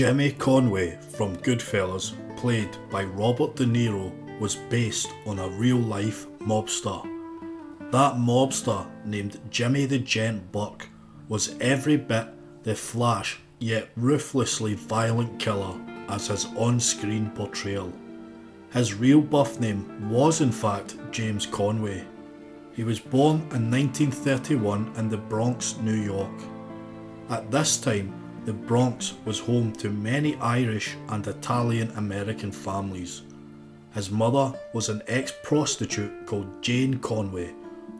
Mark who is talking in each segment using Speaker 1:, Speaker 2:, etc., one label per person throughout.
Speaker 1: Jimmy Conway from Goodfellas, played by Robert De Niro, was based on a real life mobster. That mobster, named Jimmy the Gent Burke, was every bit the flash yet ruthlessly violent killer as his on screen portrayal. His real birth name was in fact James Conway. He was born in 1931 in the Bronx, New York. At this time, the Bronx was home to many Irish and Italian American families. His mother was an ex prostitute called Jane Conway,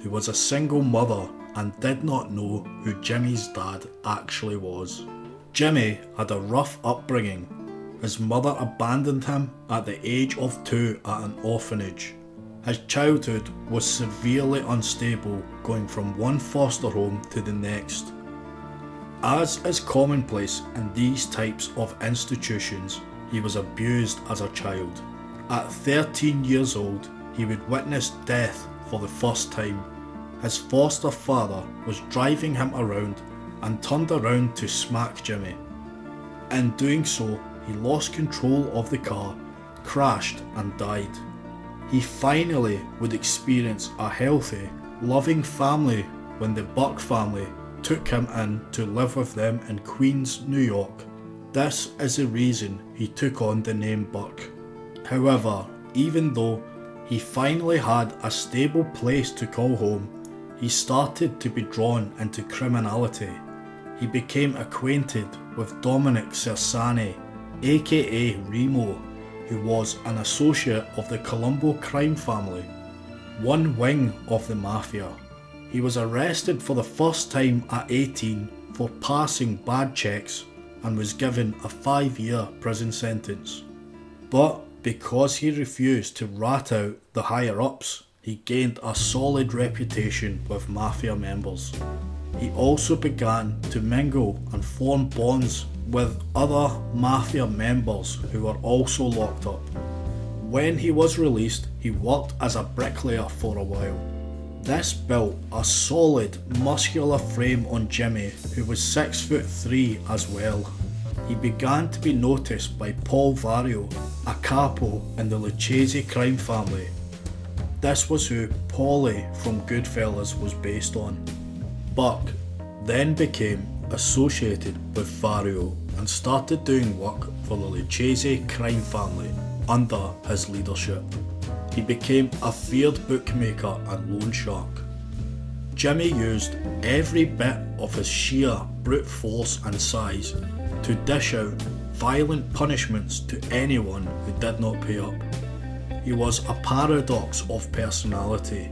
Speaker 1: who was a single mother and did not know who Jimmy's dad actually was. Jimmy had a rough upbringing. His mother abandoned him at the age of two at an orphanage. His childhood was severely unstable, going from one foster home to the next. As is commonplace in these types of institutions, he was abused as a child. At 13 years old, he would witness death for the first time. His foster father was driving him around and turned around to smack Jimmy. In doing so, he lost control of the car, crashed, and died. He finally would experience a healthy, loving family when the Burke family took him in to live with them in Queens, New York. This is the reason he took on the name Burke. However, even though he finally had a stable place to call home, he started to be drawn into criminality he became acquainted with Dominic Cersani, aka Remo, who was an associate of the Colombo crime family, one wing of the mafia. He was arrested for the first time at 18 for passing bad checks and was given a five year prison sentence. But because he refused to rat out the higher ups, he gained a solid reputation with mafia members. He also began to mingle and form bonds with other mafia members who were also locked up. When he was released, he worked as a bricklayer for a while. This built a solid, muscular frame on Jimmy, who was 6 foot 3 as well. He began to be noticed by Paul Vario, a capo in the Lucchese crime family. This was who Paulie from Goodfellas was based on. Burke then became associated with Vario and started doing work for the Lucchese crime family under his leadership. He became a feared bookmaker and loan shark. Jimmy used every bit of his sheer brute force and size to dish out violent punishments to anyone who did not pay up. He was a paradox of personality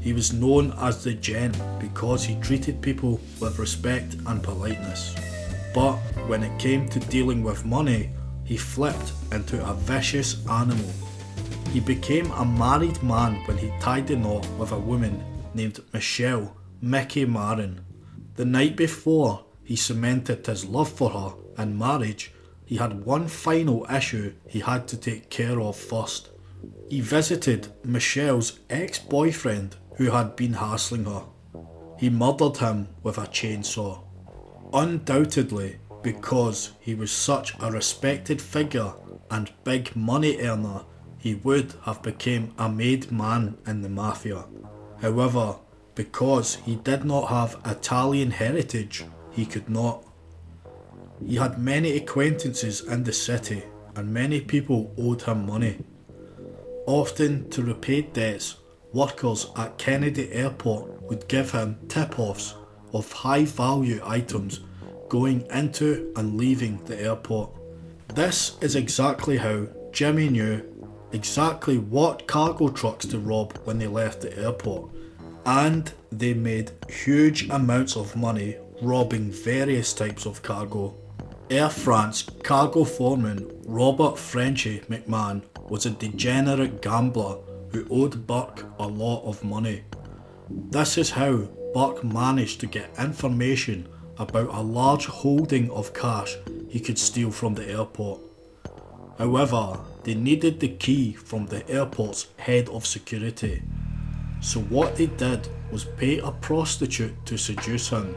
Speaker 1: he was known as the Gent because he treated people with respect and politeness. But when it came to dealing with money, he flipped into a vicious animal. He became a married man when he tied the knot with a woman named Michelle Mickey Marin. The night before he cemented his love for her and marriage, he had one final issue he had to take care of first. He visited Michelle's ex boyfriend who had been hassling her. He murdered him with a chainsaw. Undoubtedly, because he was such a respected figure and big money earner, he would have become a made man in the mafia. However, because he did not have Italian heritage, he could not. He had many acquaintances in the city and many people owed him money. Often to repay debts workers at Kennedy Airport would give him tip-offs of high value items going into and leaving the airport. This is exactly how Jimmy knew exactly what cargo trucks to rob when they left the airport and they made huge amounts of money robbing various types of cargo. Air France cargo foreman Robert Frenchy McMahon was a degenerate gambler who owed Burke a lot of money. This is how Burke managed to get information about a large holding of cash he could steal from the airport. However, they needed the key from the airport's head of security. So what they did was pay a prostitute to seduce him.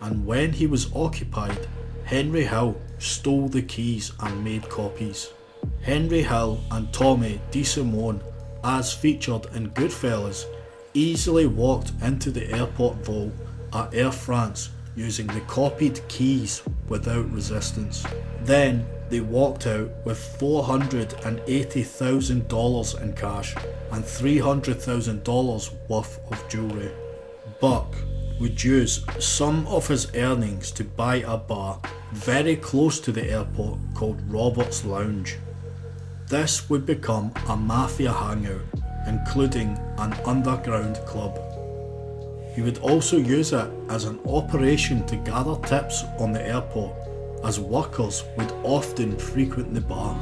Speaker 1: And when he was occupied, Henry Hill stole the keys and made copies. Henry Hill and Tommy DeSimone, as featured in Goodfellas, easily walked into the airport vault at Air France using the copied keys without resistance. Then they walked out with $480,000 in cash and $300,000 worth of jewellery. Burke would use some of his earnings to buy a bar very close to the airport called Robert's Lounge. This would become a mafia hangout, including an underground club. He would also use it as an operation to gather tips on the airport, as workers would often frequent the bar.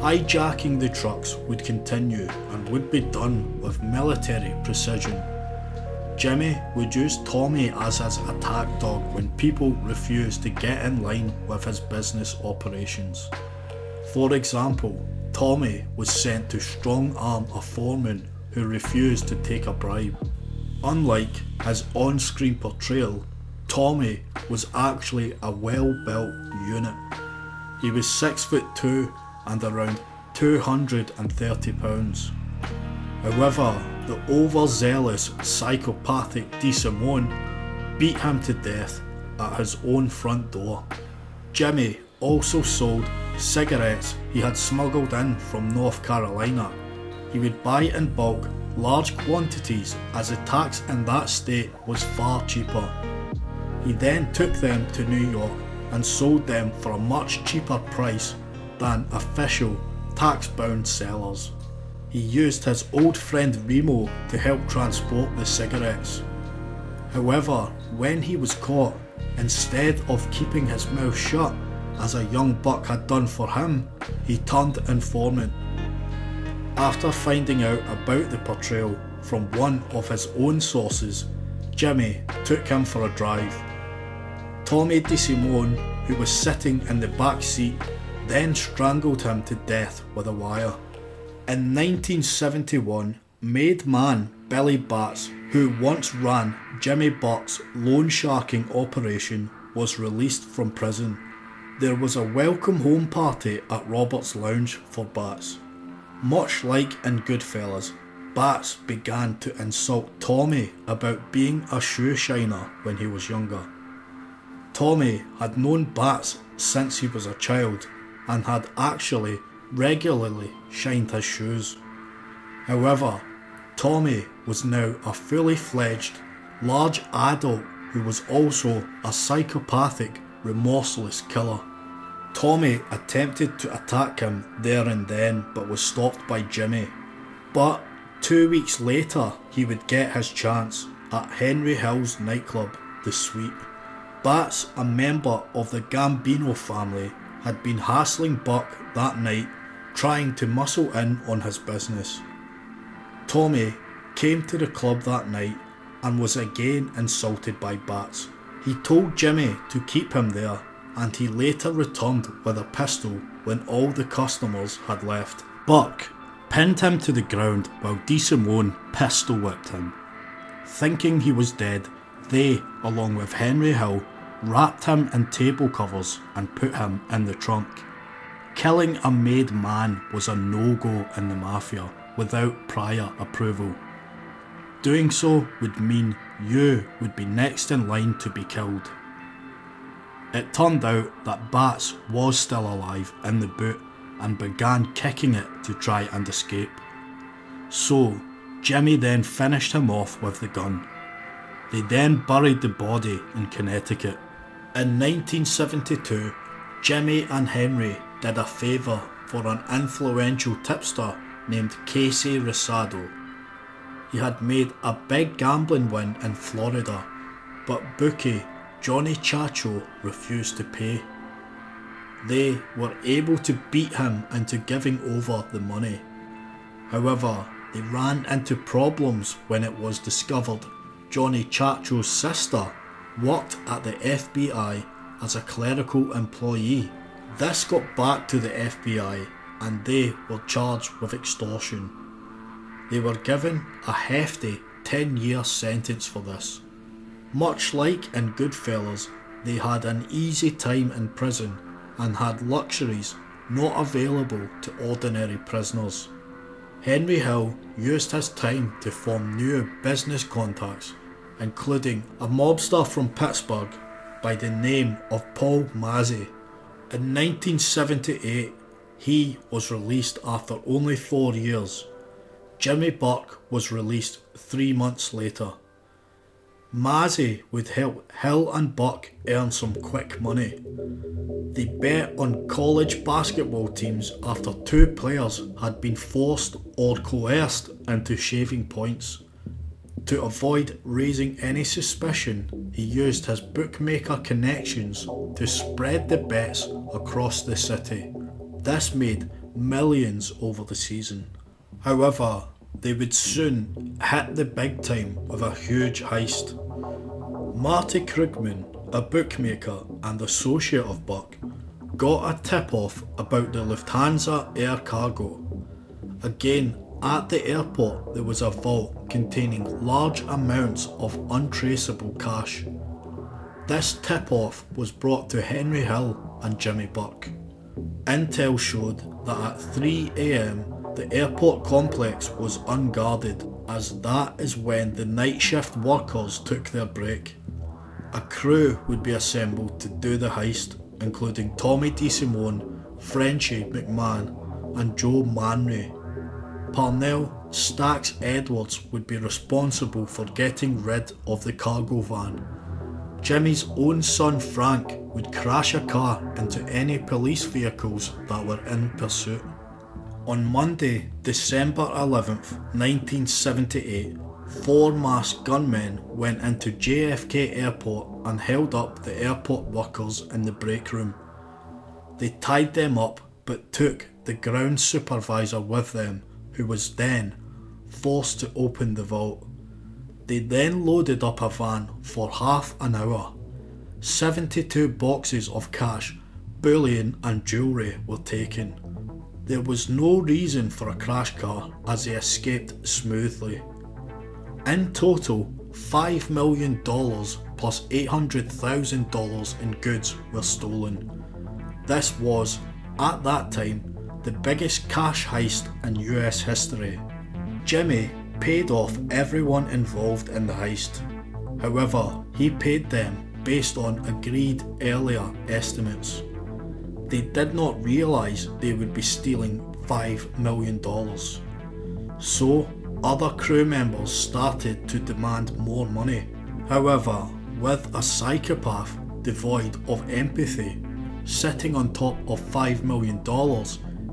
Speaker 1: Hijacking the trucks would continue and would be done with military precision. Jimmy would use Tommy as his attack dog when people refused to get in line with his business operations. For example, Tommy was sent to strong arm a foreman who refused to take a bribe. Unlike his on screen portrayal, Tommy was actually a well built unit. He was 6 foot 2 and around 230 pounds. However, the overzealous psychopathic DeSimone beat him to death at his own front door. Jimmy also sold cigarettes he had smuggled in from North Carolina. He would buy in bulk large quantities as the tax in that state was far cheaper. He then took them to New York and sold them for a much cheaper price than official tax bound sellers. He used his old friend Remo to help transport the cigarettes. However, when he was caught, instead of keeping his mouth shut, as a young buck had done for him, he turned informant after finding out about the portrayal from one of his own sources, Jimmy took him for a drive. Tommy DeSimone, who was sitting in the back seat, then strangled him to death with a wire. In 1971, made man Billy Batts, who once ran Jimmy Burke's loan sharking operation, was released from prison. There was a welcome home party at Robert's Lounge for Batts. Much like in Goodfellas, Batts began to insult Tommy about being a shoe shiner when he was younger. Tommy had known Batts since he was a child and had actually regularly shined his shoes. However, Tommy was now a fully fledged, large adult who was also a psychopathic, remorseless killer. Tommy attempted to attack him there and then but was stopped by Jimmy. But two weeks later, he would get his chance at Henry Hill's nightclub, The Suite. Batts, a member of the Gambino family, had been hassling Burke that night, trying to muscle in on his business. Tommy came to the club that night and was again insulted by Batts. He told Jimmy to keep him there and he later returned with a pistol when all the customers had left. Burke pinned him to the ground while DeSimone pistol whipped him. Thinking he was dead, they, along with Henry Hill, wrapped him in table covers and put him in the trunk. Killing a made man was a no go in the mafia without prior approval. Doing so would mean you would be next in line to be killed. It turned out that Batts was still alive in the boot and began kicking it to try and escape. So, Jimmy then finished him off with the gun. They then buried the body in Connecticut. In 1972, Jimmy and Henry did a favour for an influential tipster named Casey Rosado. He had made a big gambling win in Florida, but bookie Johnny Ciaccio refused to pay. They were able to beat him into giving over the money. However, they ran into problems when it was discovered Johnny Ciaccio's sister worked at the FBI as a clerical employee. This got back to the FBI and they were charged with extortion. They were given a hefty 10 year sentence for this. Much like in Goodfellas, they had an easy time in prison and had luxuries not available to ordinary prisoners. Henry Hill used his time to form new business contacts, including a mobster from Pittsburgh by the name of Paul Mazzei. In 1978, he was released after only four years. Jimmy Burke was released three months later. Mazzei would help Hill and Burke earn some quick money. They bet on college basketball teams after two players had been forced or coerced into shaving points. To avoid raising any suspicion, he used his bookmaker connections to spread the bets across the city. This made millions over the season. However, they would soon hit the big time with a huge heist. Marty Krugman, a bookmaker and associate of Burke, got a tip off about the Lufthansa air cargo. Again, at the airport, there was a vault containing large amounts of untraceable cash. This tip off was brought to Henry Hill and Jimmy Burke. Intel showed that at 3am the airport complex was unguarded as that is when the night shift workers took their break. A crew would be assembled to do the heist, including Tommy DeSimone, Frenchie McMahon, and Joe Manri. Parnell Stacks Edwards would be responsible for getting rid of the cargo van. Jimmy's own son Frank would crash a car into any police vehicles that were in pursuit. On Monday, December 11th, 1978, four masked gunmen went into JFK Airport and held up the airport workers in the break room. They tied them up but took the ground supervisor with them who was then forced to open the vault. They then loaded up a van for half an hour. 72 boxes of cash, bullion, and jewellery were taken. There was no reason for a crash car as they escaped smoothly. In total, $5 million plus $800,000 in goods were stolen. This was, at that time, the biggest cash heist in US history. Jimmy paid off everyone involved in the heist. However, he paid them based on agreed earlier estimates. They did not realise they would be stealing $5 million. So, other crew members started to demand more money. However, with a psychopath devoid of empathy sitting on top of $5 million,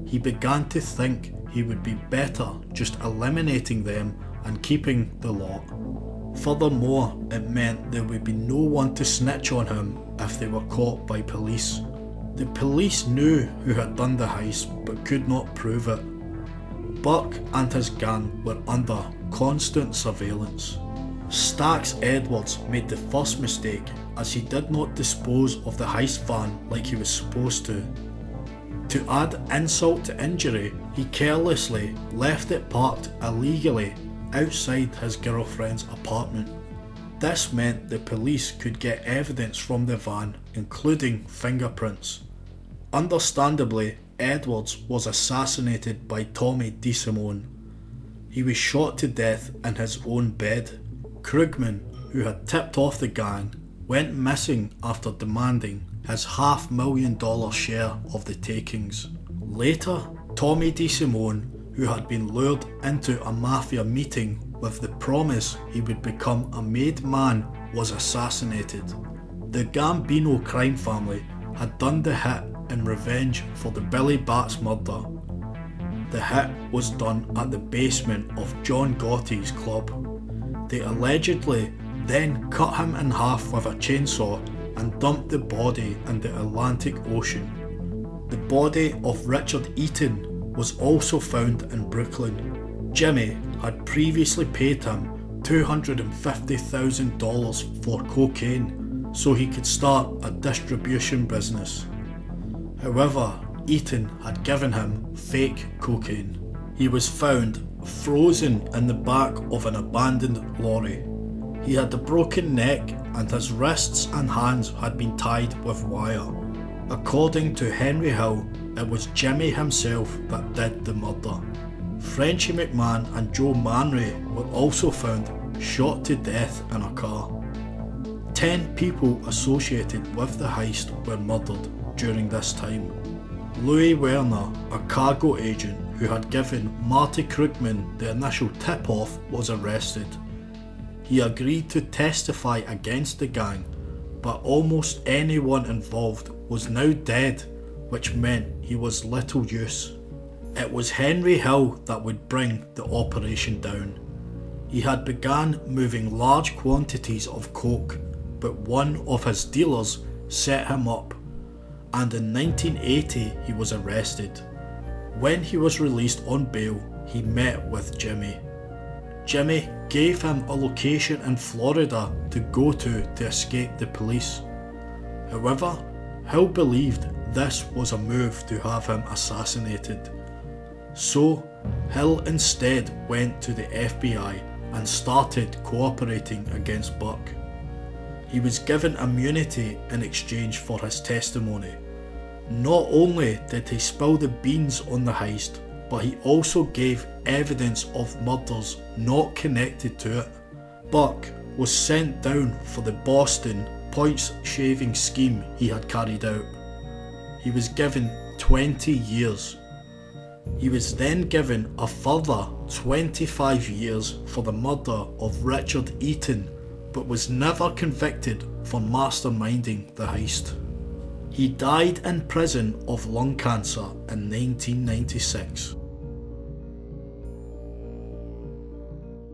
Speaker 1: he began to think he would be better just eliminating them and keeping the lot. Furthermore, it meant there would be no one to snitch on him if they were caught by police. The police knew who had done the heist but could not prove it. Burke and his gang were under constant surveillance. Stacks Edwards made the first mistake as he did not dispose of the heist van like he was supposed to to add insult to injury, he carelessly left it parked illegally outside his girlfriend's apartment. This meant the police could get evidence from the van, including fingerprints. Understandably, Edwards was assassinated by Tommy DeSimone. He was shot to death in his own bed. Krugman, who had tipped off the gang, went missing after demanding his half million dollar share of the takings. Later, Tommy DeSimone, who had been lured into a mafia meeting with the promise he would become a made man, was assassinated. The Gambino crime family had done the hit in revenge for the Billy Batts murder. The hit was done at the basement of John Gotti's club. They allegedly then cut him in half with a chainsaw and dumped the body in the Atlantic Ocean. The body of Richard Eaton was also found in Brooklyn. Jimmy had previously paid him $250,000 for cocaine so he could start a distribution business. However, Eaton had given him fake cocaine. He was found frozen in the back of an abandoned lorry. He had a broken neck and his wrists and hands had been tied with wire. According to Henry Hill, it was Jimmy himself that did the murder. Frenchy McMahon and Joe Manri were also found shot to death in a car. Ten people associated with the heist were murdered during this time. Louis Werner, a cargo agent who had given Marty Krugman the initial tip-off was arrested. He agreed to testify against the gang, but almost anyone involved was now dead, which meant he was little use. It was Henry Hill that would bring the operation down. He had begun moving large quantities of coke, but one of his dealers set him up, and in 1980 he was arrested. When he was released on bail, he met with Jimmy. Jimmy gave him a location in Florida to go to to escape the police. However, Hill believed this was a move to have him assassinated. So, Hill instead went to the FBI and started cooperating against Burke. He was given immunity in exchange for his testimony. Not only did he spill the beans on the heist, but he also gave evidence of murders not connected to it. Burke was sent down for the Boston points shaving scheme he had carried out. He was given 20 years. He was then given a further 25 years for the murder of Richard Eaton, but was never convicted for masterminding the heist. He died in prison of lung cancer in 1996.